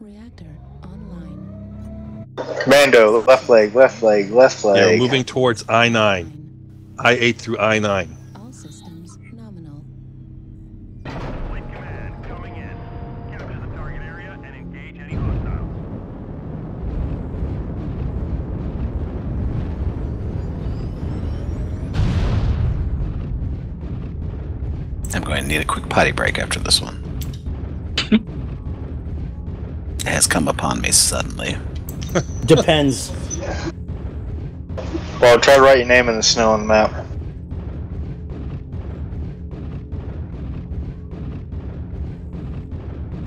Reactor online. Commando, left leg, left leg, left Yeah, leg. moving towards I nine, I eight through I nine. All systems nominal. Fleet command coming in. Capture the target area and engage any hostiles. I'm going to need a quick potty break after this one. it has come upon me suddenly. Depends. Well, try to write your name in the snow on the map.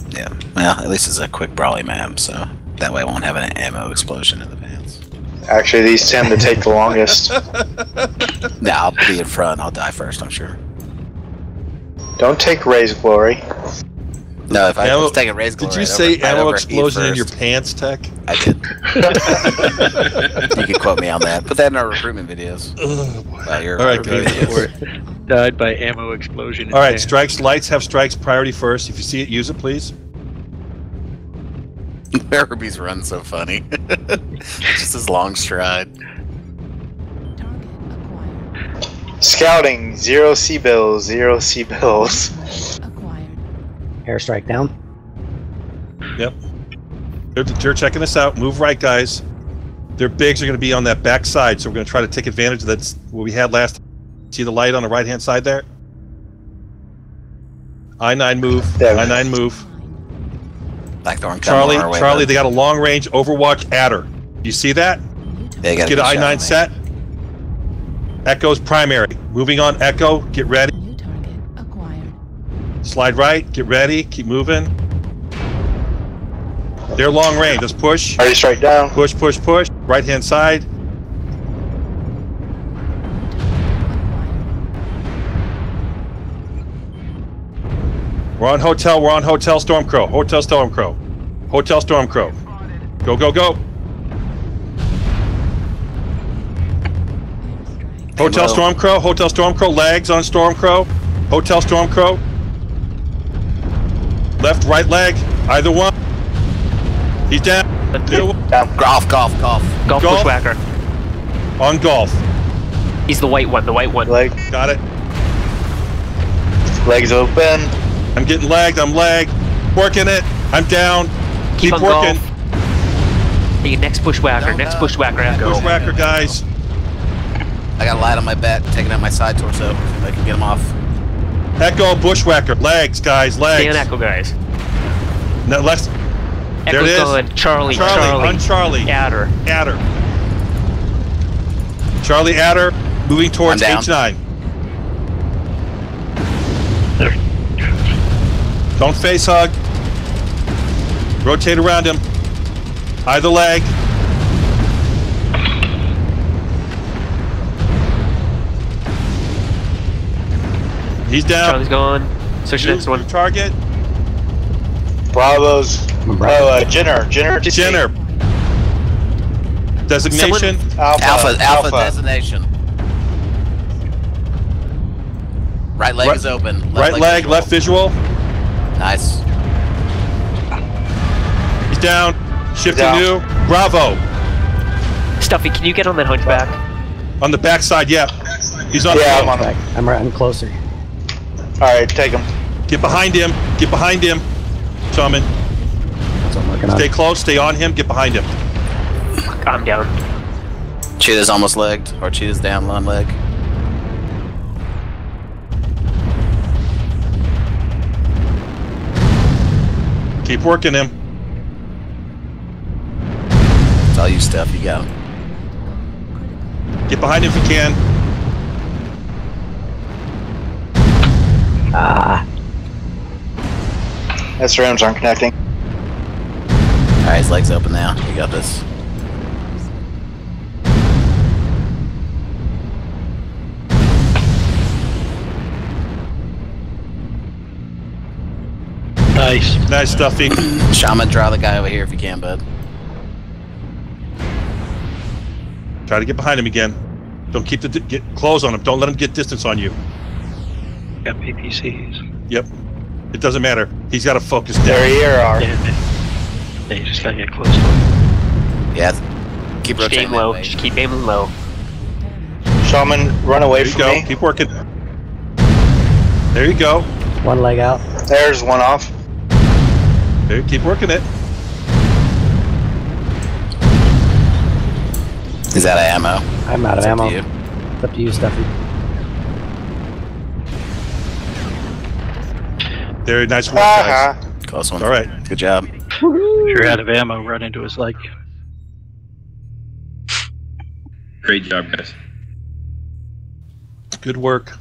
Yeah. Well, at least it's a quick brawly map, so that way I won't have an ammo explosion in the pants. Actually, these tend to take the longest. Nah, I'll be in front. I'll die first, I'm sure. Don't take Ray's glory. No, if I Ammo- was taking raise Did glory, you I'd say over- ammo overheat explosion in your pants, Tech? I did. you can quote me on that. Put that in our recruitment videos. Ugh, boy. Uh, your All right, recruitment good. videos. Died by ammo explosion. All right, pants. strikes. Lights have strikes priority first. If you see it, use it, please. Barnaby's run so funny. Just his long stride. Target acquired. Scouting, zero C bills, zero C bills. Acquired. Airstrike down. They're, they're checking this out. Move right, guys. Their bigs are going to be on that back side, so we're going to try to take advantage of that. What we had last. See the light on the right hand side there? I nine move. I nine move. Blackthorn coming Charlie, our way, Charlie, bud. they got a long range Overwatch adder. You see that? They got a Get good I nine set. Echo's primary. Moving on. Echo. Get ready. New target acquired. Slide right. Get ready. Keep moving. They're long range. Let's push. Already strike down. Push, push, push. Right hand side. We're on hotel. We're on hotel Stormcrow. Hotel Stormcrow. Hotel Stormcrow. Go, go, go. Hotel. Stormcrow. Hotel Stormcrow. Legs on Stormcrow. Hotel Stormcrow. Left, right leg. Either one. He's down. Two. Golf, golf, golf. Golf, Golf. bushwhacker. On golf. He's the white one. The white one. Leg, Got it. legs open. I'm getting lagged. I'm lagged. Working it. I'm down. Keep, Keep on working. golf. Hey, next bushwhacker. No, next no. bushwhacker. Echo. Bushwhacker guys. I got a light on my back, taking out my side torso. I can get him off. Echo Bushwhacker. Legs, guys. Legs. Stay on Echo, guys. No, let's. There it is. going. Charlie. Charlie. Charlie. On Charlie. Adder. Adder. Charlie Adder. Moving towards I'm H9. Don't face hug. Rotate around him. Either leg. He's down. Charlie's gone. Search the New- next one. Target. Bravo's. Oh, uh, Jenner. Jenner. Jenner. Designation. Alpha. Alpha, alpha, designation. Right leg Right- is open. Left right leg, visual. left visual. Nice. He's down. Shifting down. new. Bravo. Stuffy, can you get on that hunchback? On the backside, yeah. He's on Yeah, the I'm on him. I'm, I'm closer. Alright, take him. Get behind him. Get behind him. Shaman. That's what I'm working on. Stay close. Stay on him. Get behind him. I'm down. Cheetah's almost legged, or Cheetah's down one leg. Keep working him. It's all you stuff. You got him. Get behind him if you can. That's rams aren't connecting. Alright, his leg's open now. You got this. Nice. Nice stuffy. Shaman, draw the guy over here if you can, bud. Try to get behind him again. Don't keep the di- get close on him. Don't let him get distance on you. Got PPCs. Yep. It doesn't matter. He's got to focus There down. you are. Damn it. Yeah, you just gotta get close to him. Yeah. Keep Just rotating aim low. Just keep aiming low. Shaman, run away There you from go. me. Keep working. There you go. One leg out. There's one off. There, keep working it. Is that ammo? I'm out of It's ammo. It's up to you, Stuffy. Very nice work, guys. Haha. Close one. All right. Good job. If you're out of ammo, run into his leg. Great job, guys. Good work.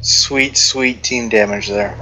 Sweet, sweet team damage there.